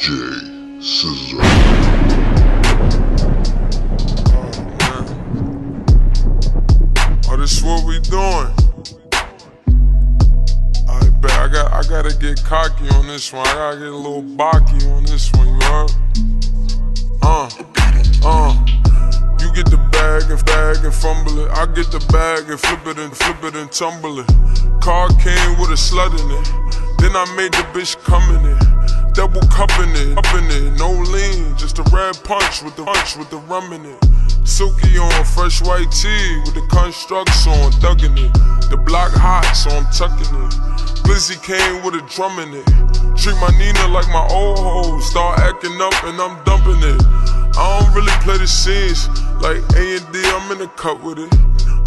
DJ Sizzurp. Oh, this is what we doing. I bet I got I gotta get cocky on this one. I gotta get a little bocky on this one, you heard? Uh, uh. You get the bag and bag and fumble it. I get the bag and flip it and flip it and tumble it. Car came with a slut in it. Then I made the bitch come in it. Double cupping it, cupping it, no lean, just a red punch with the punch with the rum in it. Silky on fresh white tee with the constructs on, thugging it. The block hot, so I'm tucking it. Glizzy came with a drum in it. Treat my Nina like my old hoe, start acting up and I'm dumping it. I don't really play the scenes like A&D, I'm in the cut with it.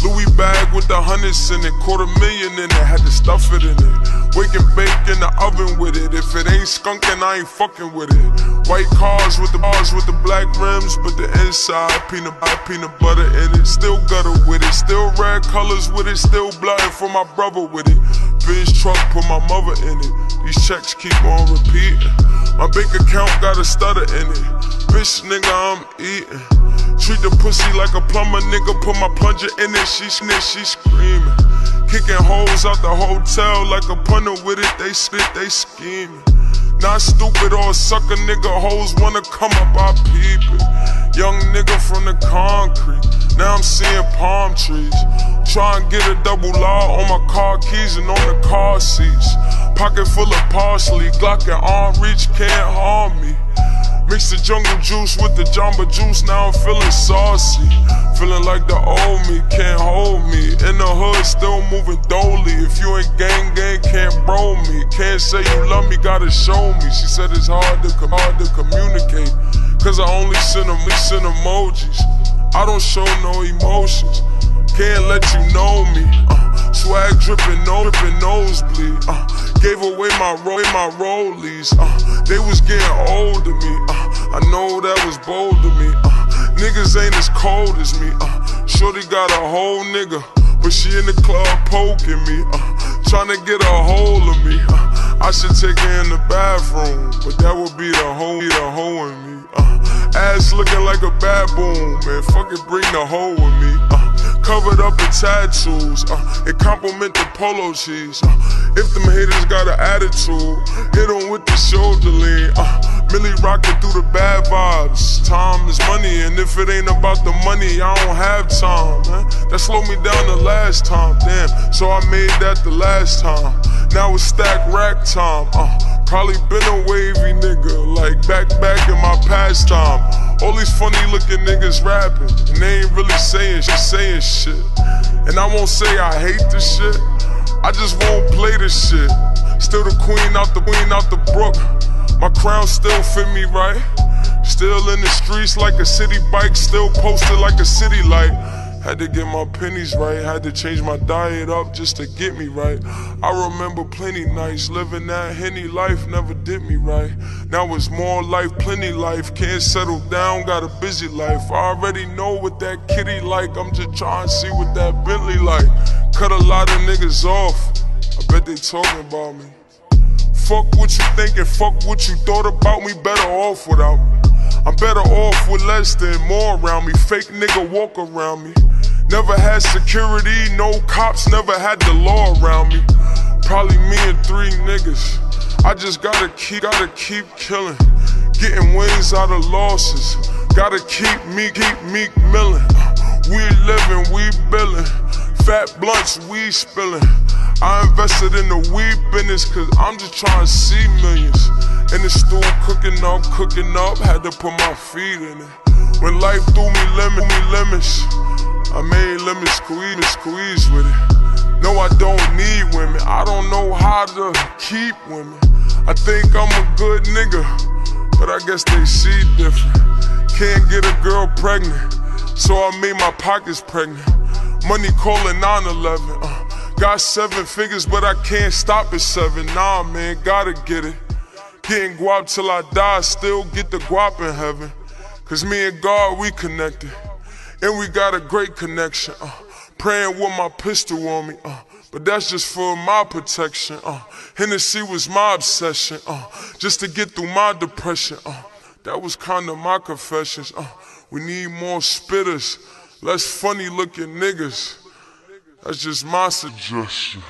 Louis bag with the hundreds in it, quarter million in it, had to stuff it in it. Wake and bake in the oven with it. If it ain't skunking, I ain't fucking with it. White cars with the bars with the black rims, but the inside peanut butter, peanut butter in it. Still gutter with it, still red colors with it, still blooding for my brother with it. Benz truck put my mother in it. These checks keep on repeating. My bank account got a stutter in it. Bitch, nigga, I'm eating. Treat the pussy like a plumber, nigga. Put my plunger in it. She snitch, she screaming. Kicking holes out the hotel like a punter with it. They spit, they scheming. Not stupid or sucker nigga. Hoes wanna come up, I peep it. Young nigga from the concrete. Now I'm seeing palm trees. Try and get a double law on my car keys and on the car seats. Pocket full of parsley, Glock and arm reach can't harm me. Mix the jungle juice with the jamba juice, now I'm feeling saucy. Feeling like the old me can't hold me. In the hood, still moving dolly. If you ain't gang gang, can't bro me. Can't say you love me, gotta show me. She said it's hard to hard to communicate. Cause I only send them, send emojis. I don't show no emotions. Can't let you know me. Uh, swag dripping, no dripping nosebleed. Uh, gave away my ro my rollies. Uh, they was getting old to me. Uh, I know that was bold to me. Uh, niggas ain't as cold as me. Uh, Shorty got a whole nigga, but she in the club poking me. Uh, trying to get a hold of me. Uh, I should take her in the bathroom, but that would be the hoe, be the hoe in me. Uh, ass looking like a baboon, man. Fuck it, bring the hoe with me. Uh, covered up in tattoos. Uh, it compliment the polo cheese. Uh, if them haters got an attitude, hit them with the shoulder lean. Uh, Millie rocking through the bad vibes. Time is money, and if it ain't about the money, I don't have time, man. That slowed me down the last time, damn. So I made that the last time. Now it's stack rack time. Uh, probably been a wavy nigga, like back back in my pastime. All these funny looking niggas rapping, and they ain't really saying shit, saying shit. And I won't say I hate this shit, I just won't play this shit. Still the queen out the queen out the brook. My crown still fit me right. Still in the streets like a city bike, still posted like a city light. Had to get my pennies right, had to change my diet up just to get me right. I remember plenty nights, living that henny life never did me right. Now it's more life, plenty life, can't settle down, got a busy life. I already know what that kitty like, I'm just trying to see what that Bentley like. Cut a lot of niggas off, I bet they talking about me. Fuck what you thinking, fuck what you thought about me, better off without me. I'm better off with less than more around me. Fake nigga walk around me. Never had security, no cops, never had the law around me. Probably me and three niggas. I just gotta keep, gotta keep killing. Getting wins out of losses. Gotta keep me, keep me milling. We living, we billin'. Fat blunts, we spillin'. I invested in the weed business cause I'm just trying to see millions. In the stool, cooking up, cooking up, had to put my feet in it. When life threw me lemon, me lemons, I made lemon squeeze, squeeze with it. No, I don't need women, I don't know how to keep women. I think I'm a good nigga, but I guess they see different. Can't get a girl pregnant, so I made my pockets pregnant. Money calling 911. Uh, got seven figures, but I can't stop at seven. Nah, man, gotta get it. Getting guap till I die, still get the guap in heaven. Cause me and God, we connected. And we got a great connection. Uh, praying with my pistol on me. Uh, But that's just for my protection. Uh, Hennessy was my obsession. Uh, just to get through my depression. Uh, that was kind of my confessions. Uh, we need more spitters, less funny looking niggas. That's just my suggestion.